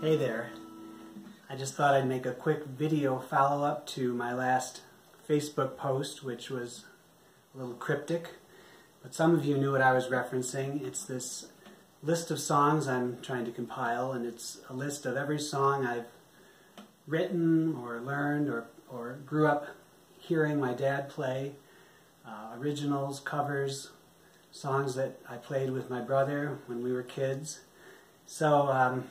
Hey there. I just thought I'd make a quick video follow-up to my last Facebook post, which was a little cryptic, but some of you knew what I was referencing. It's this list of songs I'm trying to compile, and it's a list of every song I've written or learned or, or grew up hearing my dad play, uh, originals, covers, songs that I played with my brother when we were kids. So um,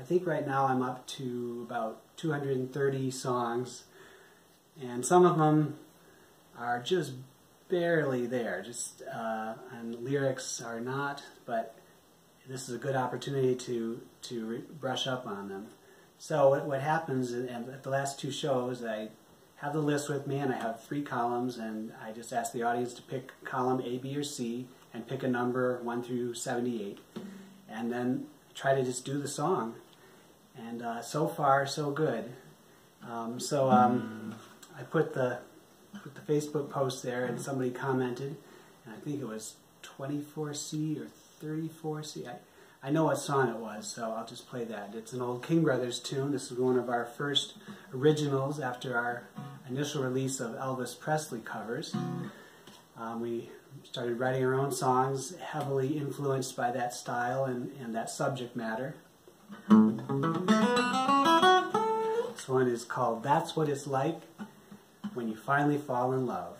I think right now I'm up to about 230 songs, and some of them are just barely there, just uh, and lyrics are not, but this is a good opportunity to to brush up on them. So what, what happens at the last two shows, I have the list with me and I have three columns and I just ask the audience to pick column A, B, or C and pick a number 1 through 78. And then try to just do the song. And uh, so far, so good. Um, so um, I put the, put the Facebook post there and somebody commented, and I think it was 24C or 34C. I, I know what song it was, so I'll just play that. It's an old King Brothers tune. This is one of our first originals after our initial release of Elvis Presley covers. Um, we started writing our own songs, heavily influenced by that style and, and that subject matter. Is called That's What It's Like When You Finally Fall in Love.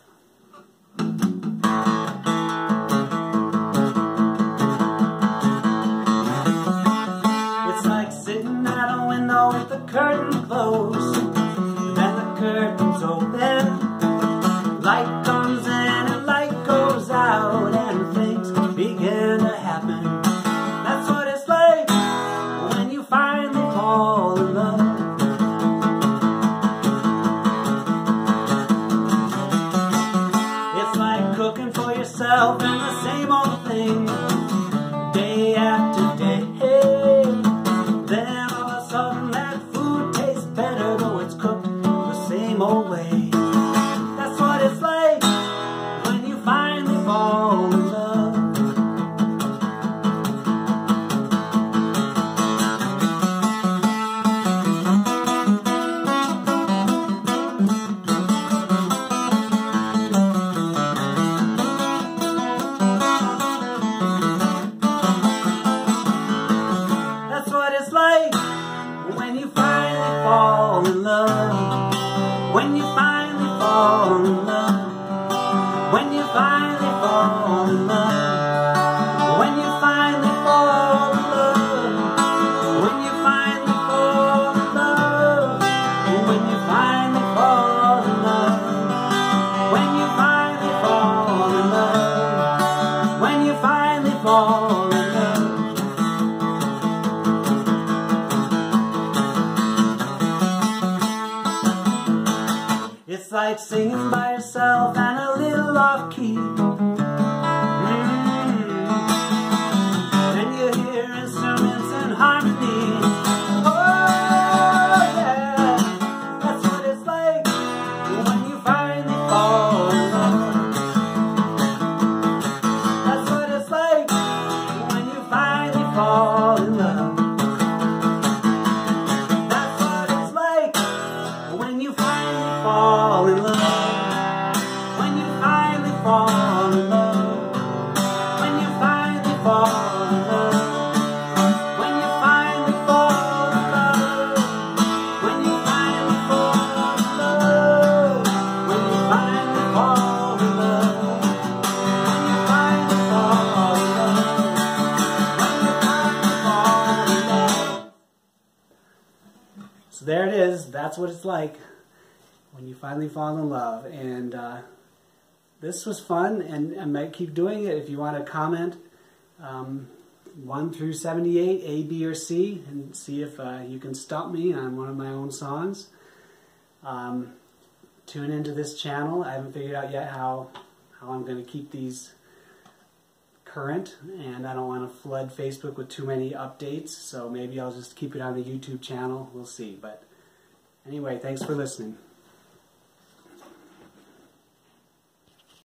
Yourself and the same old thing, like when you finally fall in love. When you finally fall in love. When you finally like singing by yourself and a little off fall in love. When you finally fall in love. When you finally fall in love. When you finally fall in love. When you finally fall in love. When you finally fall in love. When you finally fall in love. When you finally fall in love. So there it is. That's what it's like when you finally fall in love. And uh, this was fun, and I might keep doing it. If you want to comment, um, 1 through 78, A, B, or C, and see if uh, you can stump me on one of my own songs. Um, tune into this channel. I haven't figured out yet how, how I'm going to keep these current, and I don't want to flood Facebook with too many updates, so maybe I'll just keep it on the YouTube channel. We'll see. But anyway, thanks for listening.